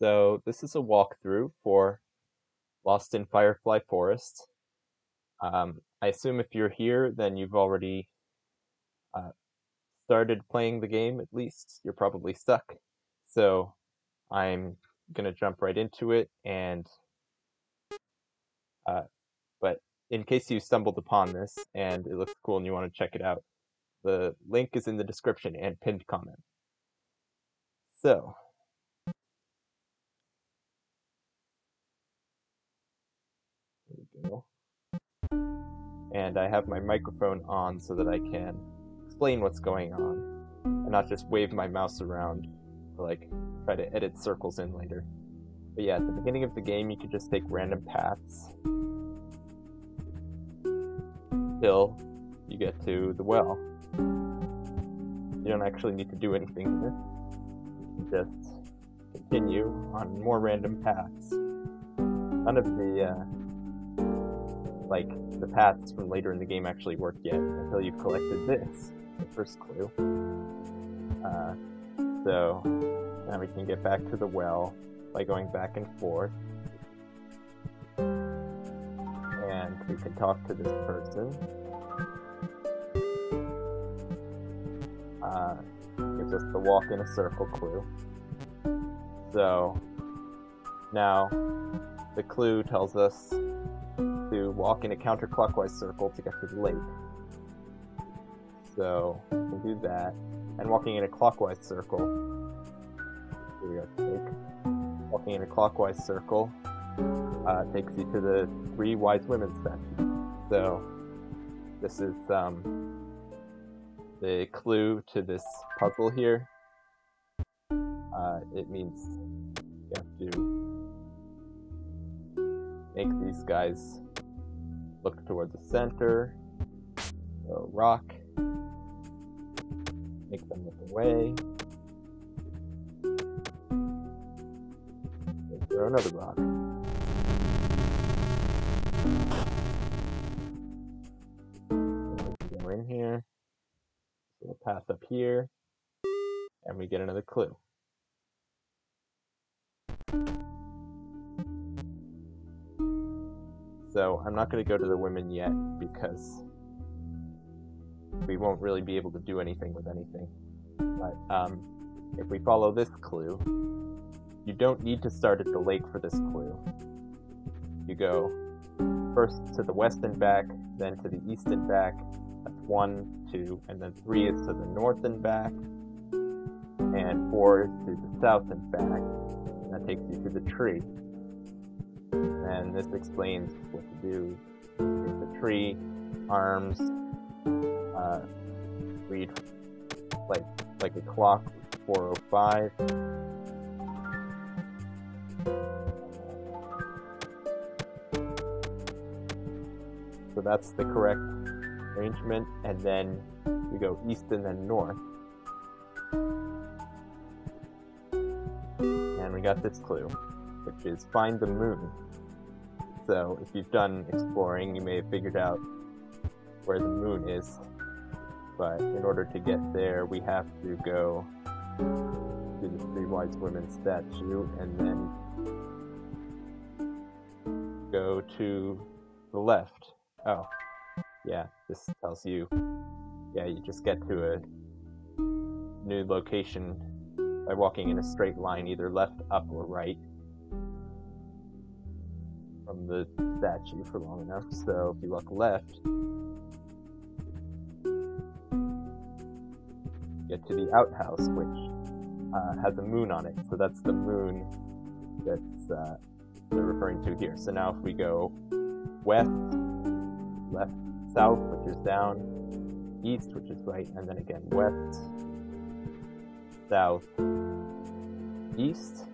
So this is a walkthrough for Lost in Firefly Forest. Um, I assume if you're here, then you've already uh, started playing the game at least. You're probably stuck. So I'm gonna jump right into it and uh, but in case you stumbled upon this and it looks cool and you want to check it out, the link is in the description and pinned comment. So there we go. And I have my microphone on so that I can explain what's going on and not just wave my mouse around like try to edit circles in later. But yeah, at the beginning of the game, you can just take random paths till you get to the well. You don't actually need to do anything here. You can just continue on more random paths. None of the uh, like the paths from later in the game actually work yet until you've collected this, the first clue. Uh, so now we can get back to the well by going back and forth. And we can talk to this person. Uh, us the walk in a circle clue. So now the clue tells us to walk in a counterclockwise circle to get to the lake. So we can do that. And walking in a clockwise circle. Here we go, lake. Walking in a clockwise circle uh, takes you to the three wise women statue. So this is um, the clue to this puzzle here. Uh, it means you have to these guys look toward the center. So rock. Make them look away. Throw another rock. Go in here. We'll pass up here. And we get another clue. So I'm not going to go to the women yet because we won't really be able to do anything with anything. But um, if we follow this clue, you don't need to start at the lake for this clue. You go first to the west and back, then to the east and back. That's one, two, and then three is to the north and back, and four is to the south and back. And that takes you to the tree and this explains what to do with the tree, arms, uh, read like like a clock, 405. So that's the correct arrangement, and then we go east and then north. And we got this clue, which is find the moon. So if you've done exploring, you may have figured out where the moon is. But in order to get there, we have to go to the Three Wise Women statue and then go to the left. Oh, yeah, this tells you. Yeah, you just get to a new location by walking in a straight line, either left, up, or right from the statue for long enough. So if you look left, get to the outhouse, which uh, has a moon on it. So that's the moon that's uh, they're referring to here. So now if we go west, left, south, which is down, east, which is right, and then again west, south, east.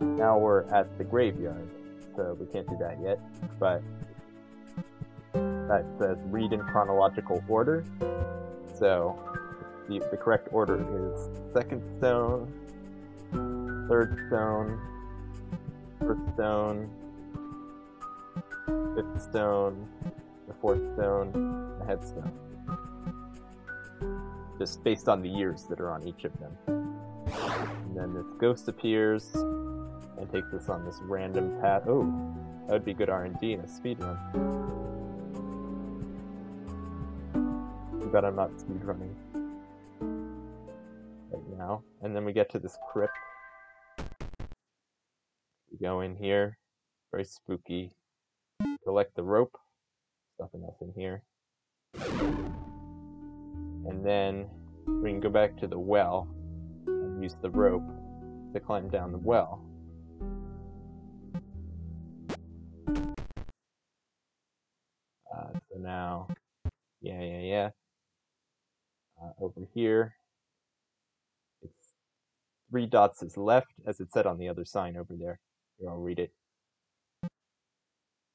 Now we're at the graveyard so we can't do that yet. But that says read in chronological order. So the, the correct order is second stone, third stone, first stone, fifth stone, the fourth stone, the headstone. Just based on the years that are on each of them. And then this ghost appears, and takes us on this random path. Oh, that would be good RNG in a speedrun. Too bad I'm not speedrunning right now. And then we get to this crypt. We go in here, very spooky. Collect the rope, nothing else in here. And then we can go back to the well and use the rope to climb down the well. Now, yeah, yeah, yeah. Uh, over here, it's three dots is left, as it said on the other sign over there. Here, I'll read it.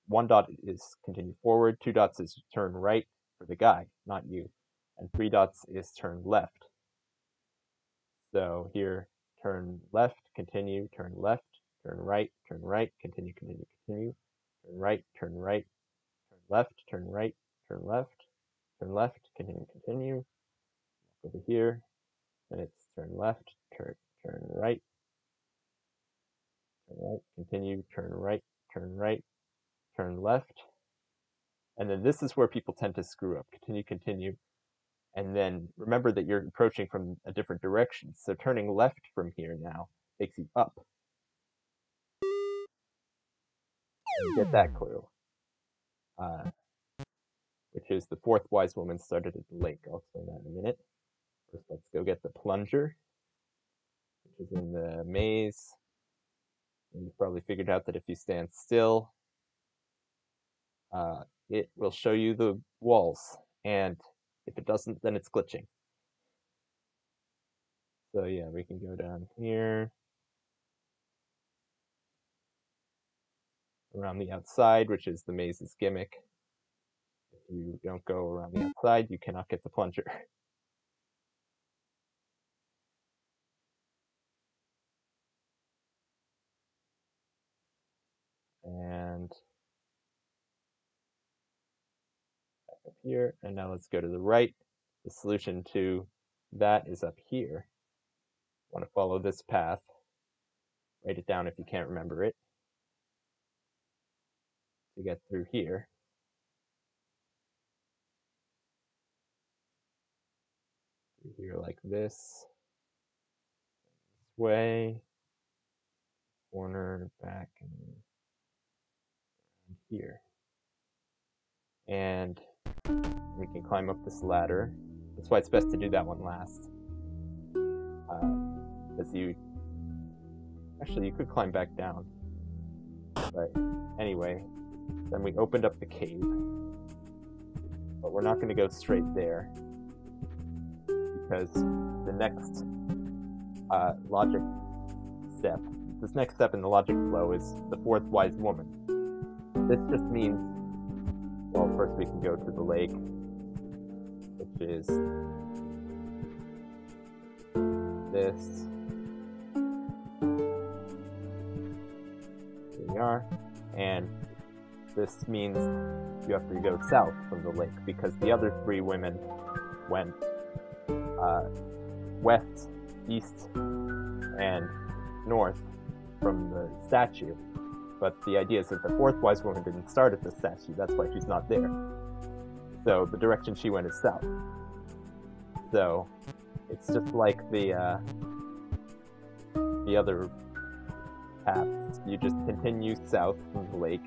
One dot is continue forward, two dots is turn right for the guy, not you, and three dots is turn left. So here, turn left, continue, turn left, turn right, turn right, continue, continue, continue, turn right, turn right, left, turn right, turn left, turn left, continue, continue. Over here, then it's turn left, turn turn right, turn right, continue, turn right, turn right, turn left. And then this is where people tend to screw up. Continue, continue. And then remember that you're approaching from a different direction. So turning left from here now takes you up. You get that hmm. clue. Uh, which is the fourth wise woman started at the lake. I'll explain that in a minute. First, let's go get the plunger, which is in the maze. And you've probably figured out that if you stand still, uh, it will show you the walls. And if it doesn't, then it's glitching. So yeah, we can go down here. Around the outside, which is the maze's gimmick. If you don't go around the outside, you cannot get the plunger. And up here, and now let's go to the right. The solution to that is up here. Want to follow this path. Write it down if you can't remember it. To get through here. Here like this. This way. Corner, back, and here. And we can climb up this ladder. That's why it's best to do that one last. Because uh, you... Actually, you could climb back down. But anyway, then we opened up the cave. But we're not going to go straight there. Because the next uh, logic step, this next step in the logic flow is the fourth wise woman. This just means well, first we can go to the lake, which is this. Here we are. And this means you have to go south from the lake because the other three women went uh, west, east, and north from the statue. But the idea is that the fourth wise woman didn't start at the statue, that's why she's not there. So the direction she went is south. So it's just like the uh, the other paths. You just continue south from the lake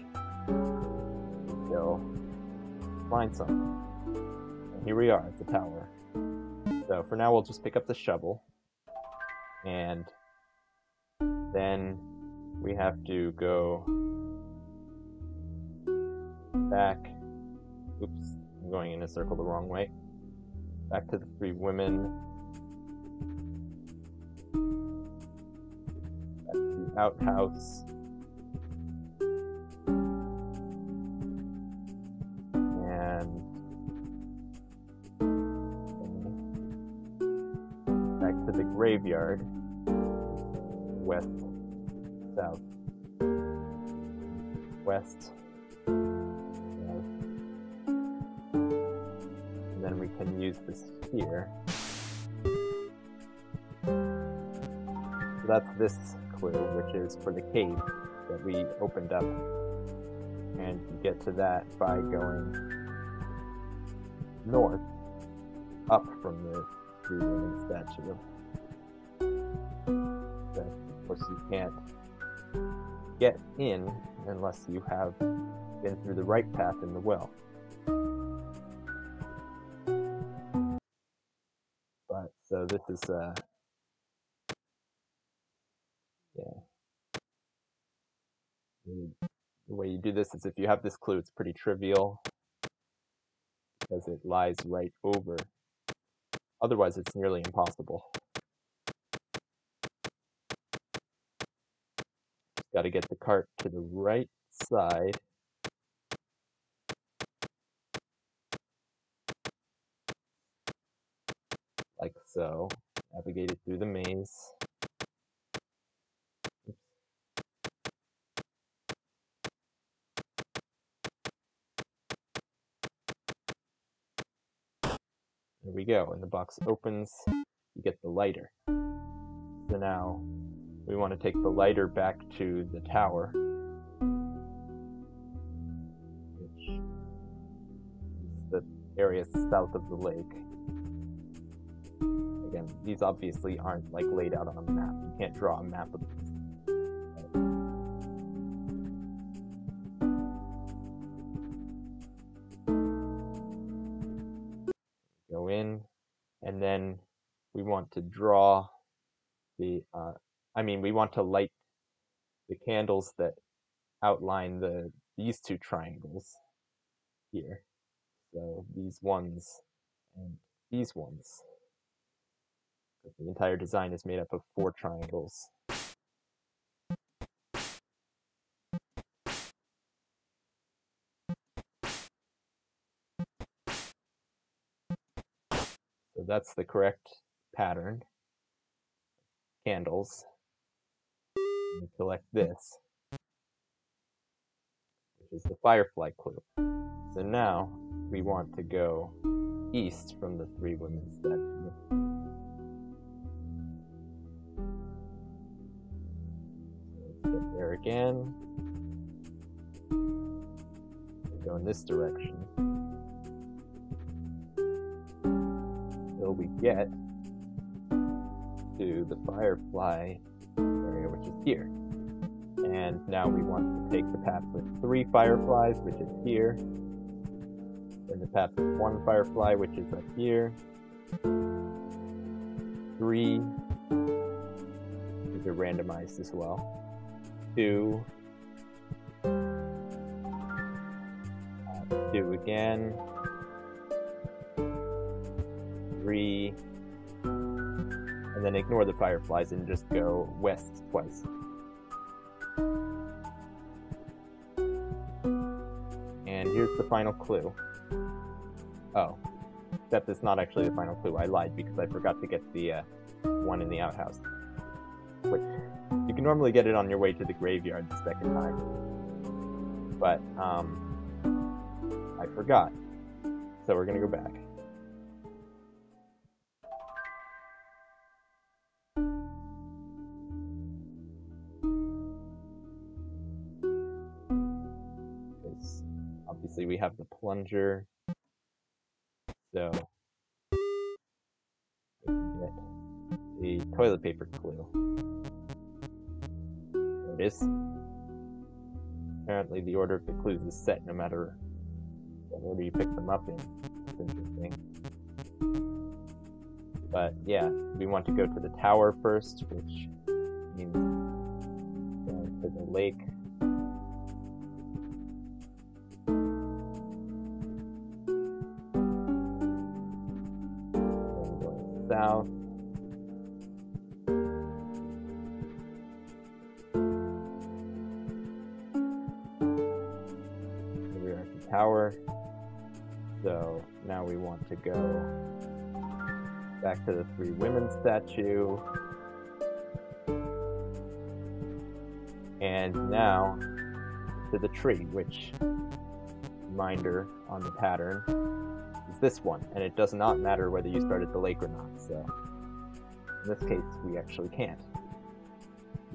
find something. And here we are at the tower. So for now we'll just pick up the shovel and then we have to go back. Oops, I'm going in a circle the wrong way. Back to the three women. Back to the outhouse. Graveyard. West south, west, south. And then we can use this here. So that's this clue, which is for the cave that we opened up. And you get to that by going north, up from the three women statue. But of course, you can't get in unless you have been through the right path in the well. But so this is uh yeah. The, the way you do this is if you have this clue, it's pretty trivial because it lies right over. Otherwise, it's nearly impossible. Got to get the cart to the right side. Like so. Navigate it through the maze. There we go. And the box opens, you get the lighter. So now we want to take the lighter back to the tower. Which is the area south of the lake. Again, these obviously aren't like laid out on a map. You can't draw a map of this. Go in, and then we want to draw the uh, I mean, we want to light the candles that outline the these two triangles here. So these ones and these ones. The entire design is made up of four triangles. So that's the correct pattern. Candles and select this, which is the firefly clue. So now we want to go east from the three women statue. There again. Go in this direction. Until we get to the firefly area, which is here. And now we want to take the path with three fireflies, which is here. Then the path with one firefly, which is up here. Three. These are randomized as well. Two. Uh, two again. Three and then ignore the fireflies and just go west twice. And here's the final clue. Oh, except it's not actually the final clue. I lied because I forgot to get the uh, one in the outhouse. Which, you can normally get it on your way to the graveyard the second time. But, um, I forgot. So we're gonna go back. Obviously we have the plunger. So the toilet paper clue. Is. Apparently the order of the clues is set no matter what order you pick them up in. It's interesting. But yeah, we want to go to the tower first, which means going to the lake to go back to the three women statue. And now to the tree, which reminder on the pattern is this one, and it does not matter whether you start at the lake or not, so in this case, we actually can't.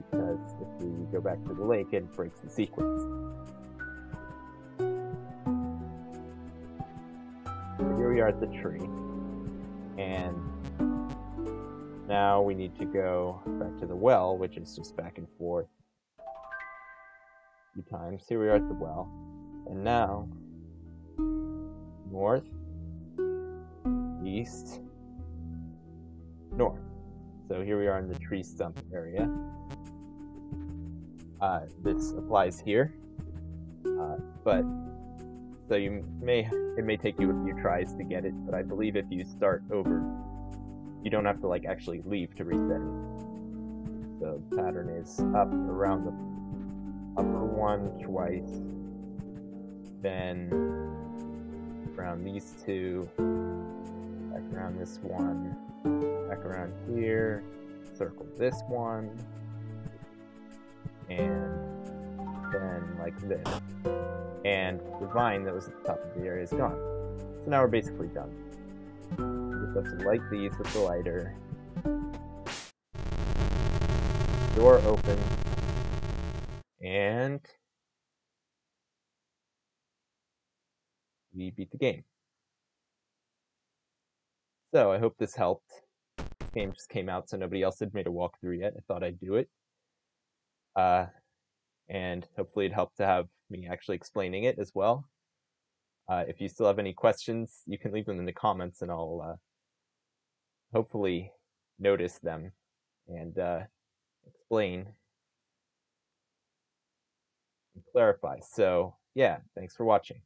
because if we go back to the lake, it breaks the sequence. We are at the tree, and now we need to go back to the well, which is just back and forth a few times. Here we are at the well, and now north, east, north. So here we are in the tree stump area. Uh, this applies here, uh, but so you may it may take you a few tries to get it, but I believe if you start over, you don't have to like actually leave to reset it. So the pattern is up around the upper one twice, then around these two, back around this one, back around here, circle this one, and then like this. And the vine that was at the top of the area is gone. So now we're basically done. Just have to light these with the lighter. Door open. And we beat the game. So I hope this helped. This game just came out, so nobody else had made a walkthrough yet. I thought I'd do it. Uh, and hopefully it helped to have me actually explaining it as well. Uh, if you still have any questions, you can leave them in the comments and I'll uh, hopefully notice them and uh, explain and clarify. So yeah, thanks for watching.